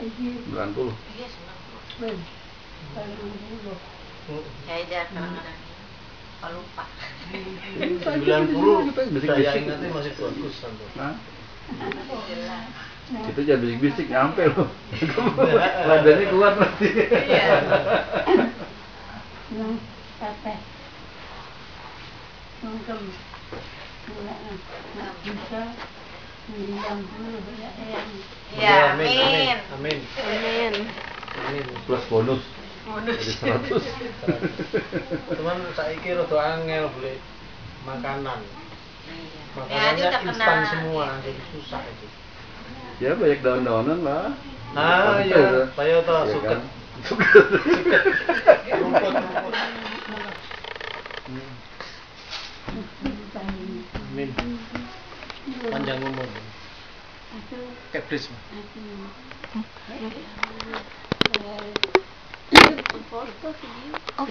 90 Iya, senang. Ya, aja kadang-kadang. Lupa lupa. 90 daya ingatnya masih bagus. Itu jangan bisik-bisik nyampe loh. Ladanya kuat nanti. Iya. Ya Iya, amin. amin. Amin. Amin. Amin. Plus bonus Bonus. jadi 100. Cuman saiki rada angel boleh makanan. Ya, Makanannya udah instan semua, jadi susah itu. Ya banyak daun-daunan lah. Ah Pantai, iya, ya. saya tuh Iya suka. kan? Suket. Rumput, rumput. Amin. Panjang umur. Mas. Oh,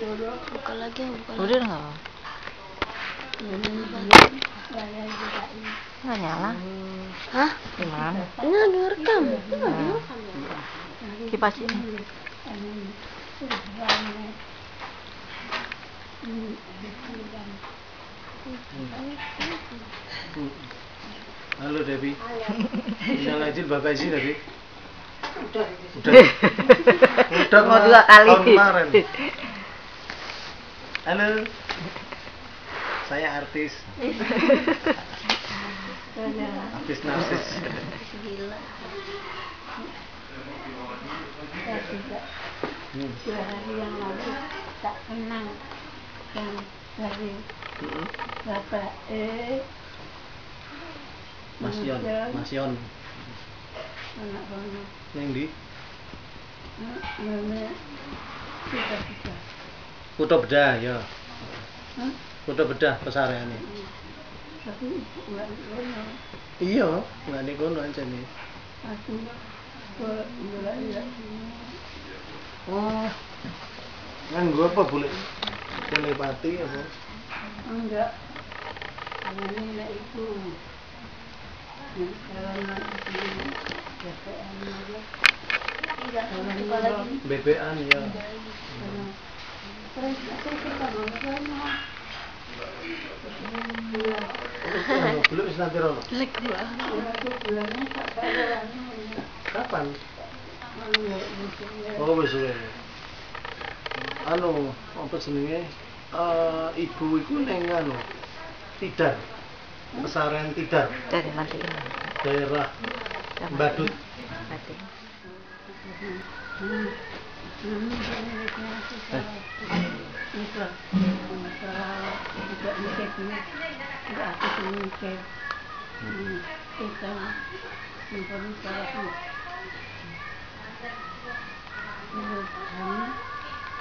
dulu Buka lagi, buka lagi. Udah nggak apa? saya juga ini Nggak nyala. Hah? Gimana? Ini lagi ngerekam. Kipas ini. Halo Devi. Minal aizin Bapak Izin Devi. Udah. Udah. Mau kema- dua kali. tahun kemarin. Halo. Saya artis. Artis narsis. Gila. saya juga Hmm. dua hari yang lalu tak kenang yang dari bapak eh Mas Yon, Mas Yon. anak anak Yang di namanya sudah sudah Kuto Bedah ya. Hah? Kuto Bedah pesareane. tapi bukan kono Iya, nggak di kono aja nih. aku ke ya Oh. Apa boleh telepati apa? enggak ini lah itu BBan ya. terus Belum nanti rono. Kalah Kapan? Oh wis suwe. Anu, apa jenenge? Eh ibu iku ning anu Tidar. Pesarian Tidar, Dari mati daerah Badut. Mati. itu masalah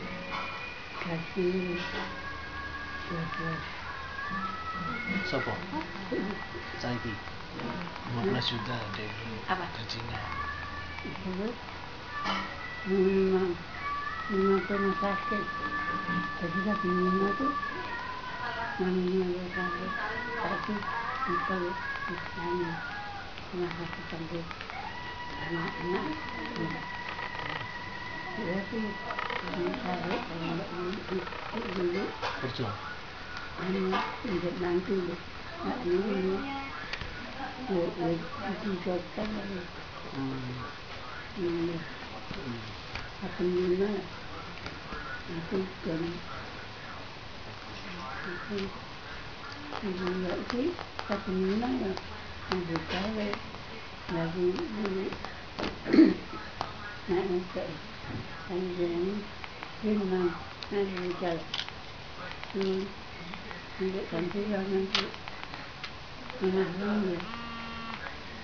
ya? ini. Sopo? Saiki. 15 juta dari Apa? gajinya. Rumah sakit. Jadi kan tuh namanya sakit. Tapi itu misalnya rumah sakit sampai anak-anak. Jadi misalnya kalau dulu Kerja. anu tidak nanti nggak dulu ya ya dijokan lagi Hmm. ini apa lima aku jam aku ibu ya itu satu lima ya aku tahu lagi dulu nah itu kan jadi lima nanti jalan Hmm. Untuk ganti yang nanti Menahun ya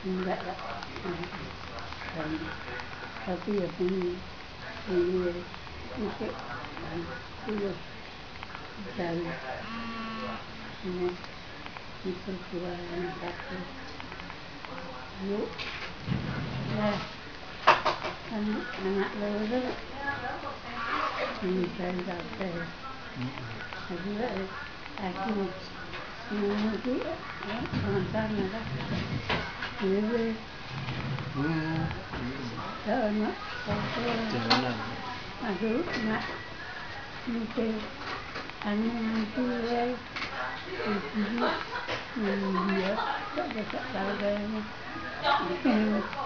enggak lah Dan, tapi ya ini ini itu itu dan ini itu dua yang satu yuk ya kan anak loro ini saya sampai aku aku ini pengantar nada ini Hmm. Jangan nak, Jalanan. Aduh, nak, mungkin anu nanti ya, itu dia tak dapat tahu kayaknya. Itu ni juga masuk, nah, hmm, saya hmm, apa, memang ya, Hmm. jadi apa nak,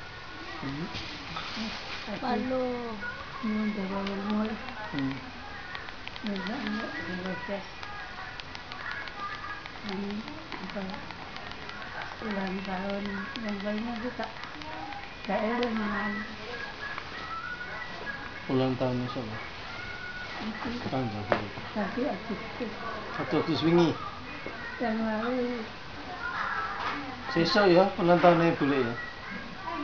ya. Ya. Hmm. ulang tahun yang banyak juga saya dengan Ulang tahunnya siapa? itu Tanggal berapa? tapi Agustus Satu Agustus wingi. yang lalu Sesok ya ulang tahunnya boleh ya.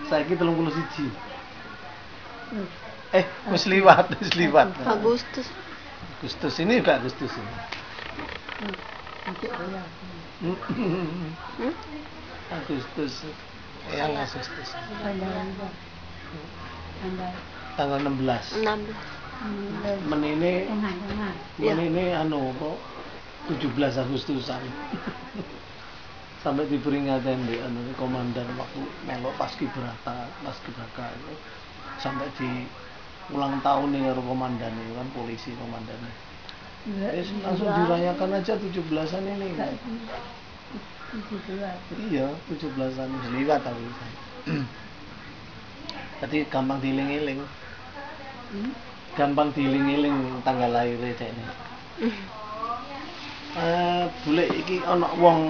Saiki 31. terus Eh, wis liwat, wis liwat. Agustus. Agustus ini juga Agustus ini. Hmm? Agustus. Yang Agustus. Tanggal 16. 16. Men ini tengah-tengah men ini anu kok 17 Agustusan. Sampai diperingatkan di anu komandan waktu melok paskibraka, paskibraka itu sampai di ulang tahun nih karo komandan itu kan polisi komandannya. Wis langsung dirayakan aja 17-an ini. tujuh belas Iya, 17-an wis liwat tapi. Tadi gampang diiling-iling. Hmm? Gampang diiling-iling tanggal lahirnya cek ini. Eh, bule iki ana wong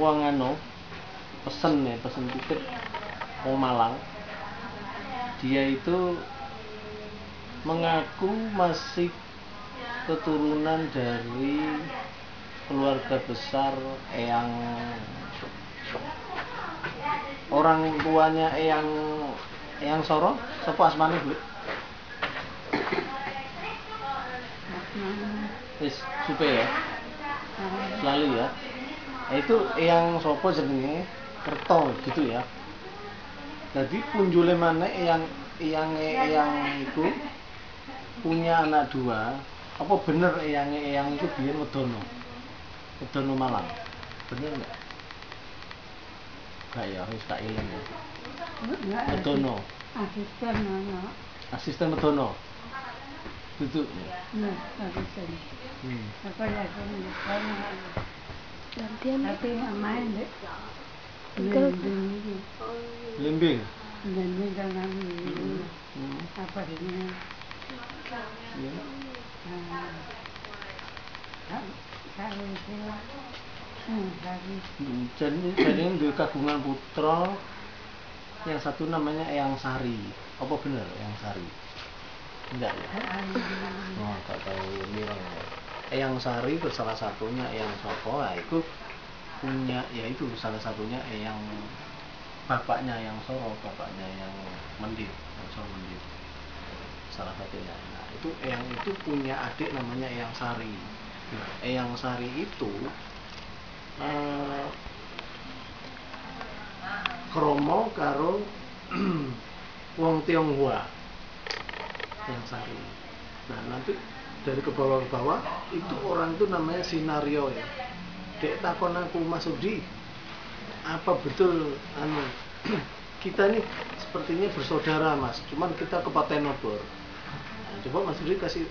wong anu pesen ya, pesen tiket wong Malang. Dia itu mengaku masih keturunan dari keluarga besar Eyang orang tuanya Eyang Eyang Soro, sapa asmane, Bu? Wis supe ya. Selalu ya. Itu Eyang sopo jenenge Kerto gitu ya. Jadi punjule mana Eyang Eyang Eyang itu punya anak dua. Apa bener Eyang Eyang itu biyen wedono? Wedono Malang. Bener enggak? Enggak ya, wis tak eling ya. Wedono. asisten mana Asisten wedono. Duduk. nah asisten Hmm. apa karena Gantian. tapi yang main deh. Bimbing, Limbing. bimbing dengan Hmm. apa ini Ya. saya itu hmm, dari Jadi jadi dua kagungan putra yang satu namanya Eyang Sari. Apa bener Eyang Sari? Enggak ya? Oh, gak tahu mireng ya. Eyang Sari itu salah satunya Eyang Soko, nah, itu punya ya itu salah satunya Eyang bapaknya yang Soro, bapaknya yang Mendit, yang Soro Mendit. Salah satunya. Nah, itu Eyang itu punya adik namanya Eyang Sari. Nah, Eyang Sari itu eh, kromo karo wong Tionghoa yang sari. Nah nanti dari ke bawah ke bawah itu orang itu namanya sinario ya. Dek takon aku Mas Udi, apa betul anu kita nih sepertinya bersaudara Mas, cuman kita kepaten obor. Nah, coba Mas Udi kasih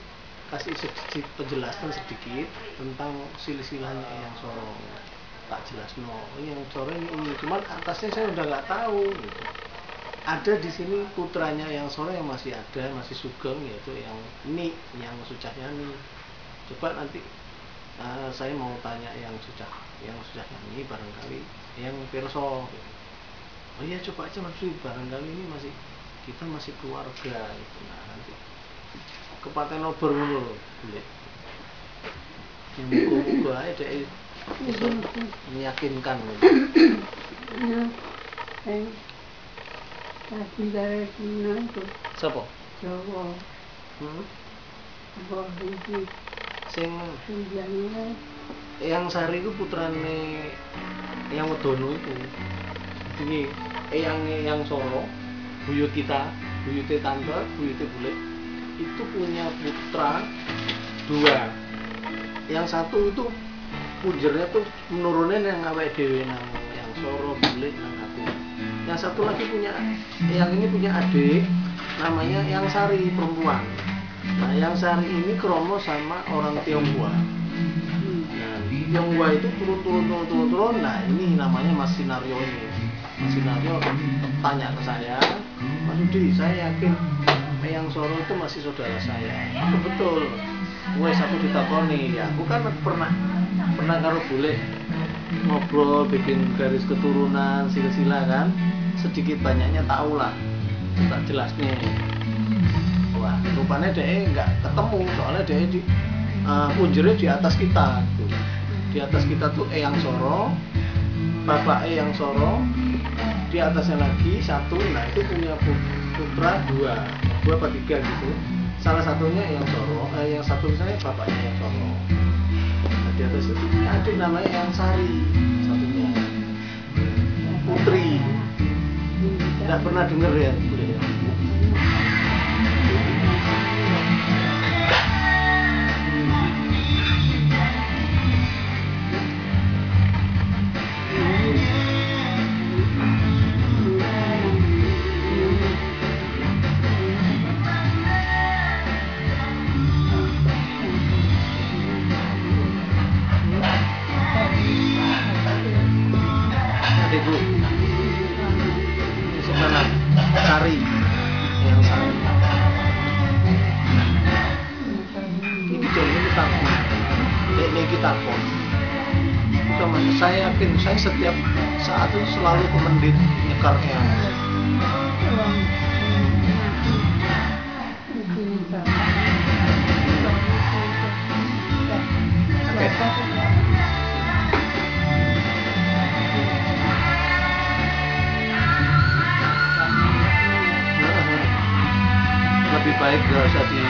kasih sedikit penjelasan sedikit tentang silsilahnya yang Soro. tak jelas no ini yang sore ini, ini cuman atasnya saya udah nggak tahu gitu. Ada di sini putranya yang sore yang masih ada masih sugeng yaitu yang ini yang sudah nyanyi coba nanti eh, saya mau tanya yang sudah yang sudah nyanyi barangkali yang perso gitu. oh iya coba aja mas barangkali ini masih kita masih keluarga gitu. Nah nanti kepaten ober dulu boleh yang muka-muka aja deh bisa meyakinkan gitu. Tadi dari Cina itu. Siapa? Jawa, hmm? Jawa itu sing tujuannya yang sari itu putrane yang wedono itu. Ini eh yang yang Solo. Buyut kita buyutnya tante buyutnya bule itu punya putra dua. Yang satu itu punjernya tuh menurunin yang awake dewe nang yang Solo bule nang aku yang satu lagi punya yang ini punya adik namanya yang Sari perempuan nah yang Sari ini kromo sama orang Tionghoa Nah, Tionghoa itu turun turun turun turun turun. Nah, ini namanya Mas Sinario ini. Mas Sinario tanya ke saya, Mas Udi, saya yakin Eyang Soro itu masih saudara saya. Itu betul. Wes aku ditakoni, ya aku kan pernah pernah karo bule ngobrol bikin garis keturunan silsilah kan sedikit banyaknya tahu lah. Tak jelas nih. Wah rupanya dia nggak ketemu soalnya dia di uh, di atas kita. Gitu. di atas kita tuh Eyang Soro bapak Eyang Soro di atasnya lagi satu nah itu punya pu- putra dua dua apa tiga gitu. Salah satunya Eyang Soro eh, yang satu misalnya bapaknya Eyang Soro. Nah, di atas itu adik namanya Eyang Sari satunya. Putri nggak pernah denger ya saya yakin saya setiap saat itu selalu ke mendit nyekarnya lebih baik gak usah di